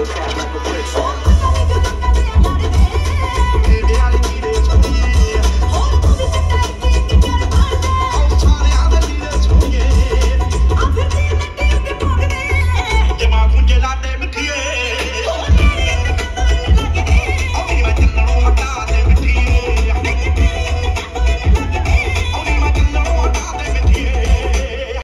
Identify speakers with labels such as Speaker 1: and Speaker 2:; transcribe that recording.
Speaker 1: I'll like a brick.